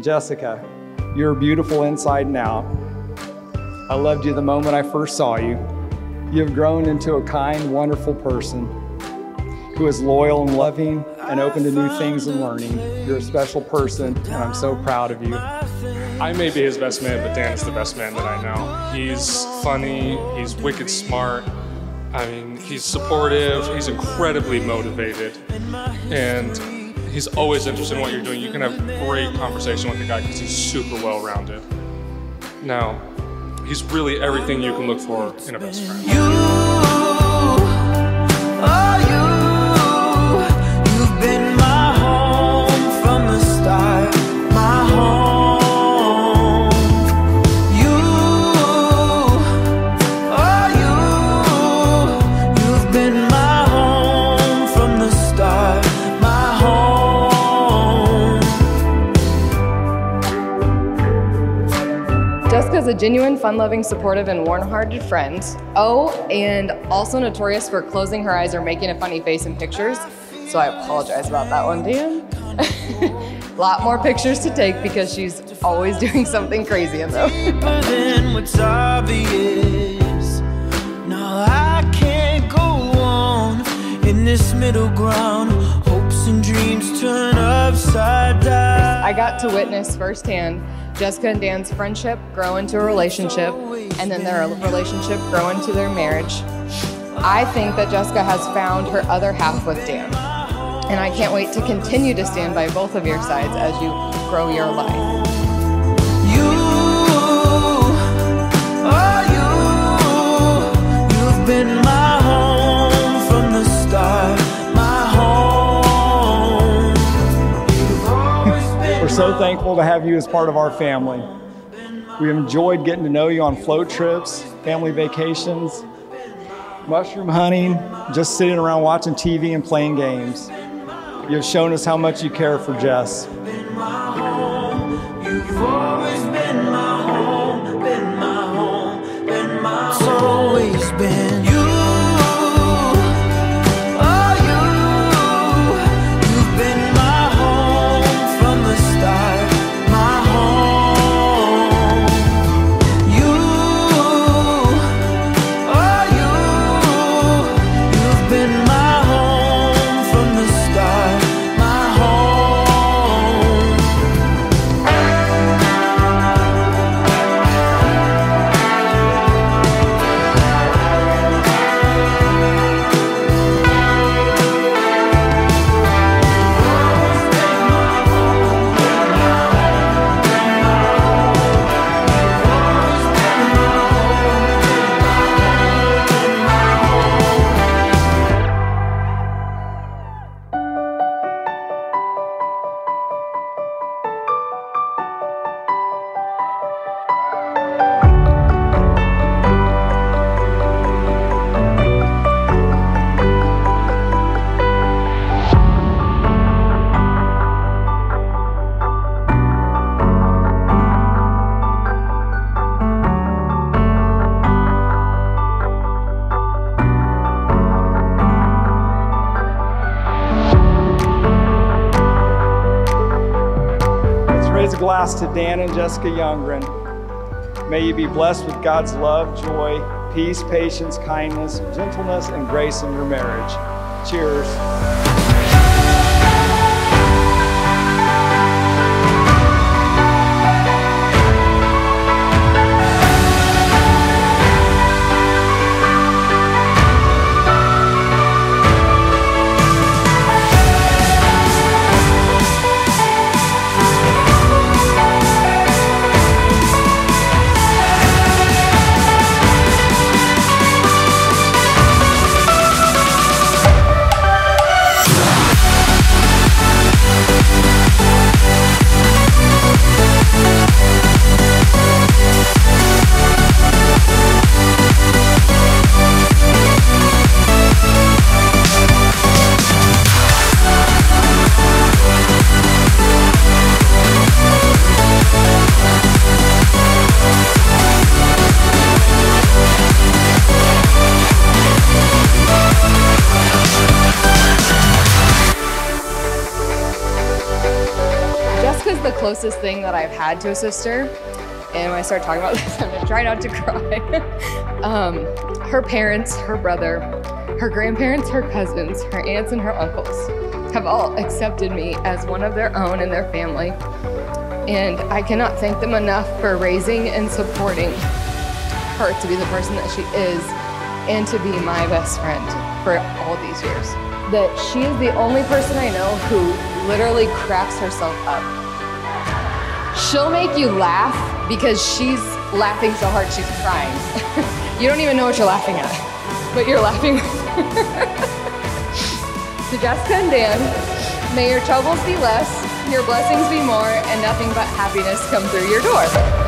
Jessica, you're beautiful inside and out. I loved you the moment I first saw you. You have grown into a kind, wonderful person who is loyal and loving and open to new things and learning. You're a special person, and I'm so proud of you. I may be his best man, but Dan is the best man that I know. He's funny, he's wicked smart. I mean, he's supportive, he's incredibly motivated, and he's always interested in what you're doing. You can have a great conversation with the guy because he's super well rounded. Now, he's really everything you can look for in a best friend. Genuine, fun-loving, supportive, and warm-hearted friend. Oh, and also notorious for closing her eyes or making a funny face in pictures. So I apologize about that one, Dan. lot more pictures to take because she's always doing something crazy in them. Dreams turn upside down. I got to witness firsthand Jessica and Dan's friendship grow into a relationship, and then their relationship grow into their marriage. I think that Jessica has found her other half with Dan. And I can't wait to continue to stand by both of your sides as you grow your life. You, oh you, so thankful to have you as part of our family. We enjoyed getting to know you on float trips, family vacations, mushroom hunting, just sitting around watching TV and playing games. You have shown us how much you care for Jess. You've always been glass to Dan and Jessica Youngren. May you be blessed with God's love, joy, peace, patience, kindness, gentleness, and grace in your marriage. Cheers. Closest thing that I've had to a sister. And when I start talking about this, I'm gonna try not to cry. um, her parents, her brother, her grandparents, her cousins, her aunts, and her uncles have all accepted me as one of their own in their family. And I cannot thank them enough for raising and supporting her to be the person that she is and to be my best friend for all these years. That she is the only person I know who literally cracks herself up. She'll make you laugh because she's laughing so hard she's crying. you don't even know what you're laughing at, but you're laughing. to Jessica and Dan, may your troubles be less, your blessings be more, and nothing but happiness come through your door.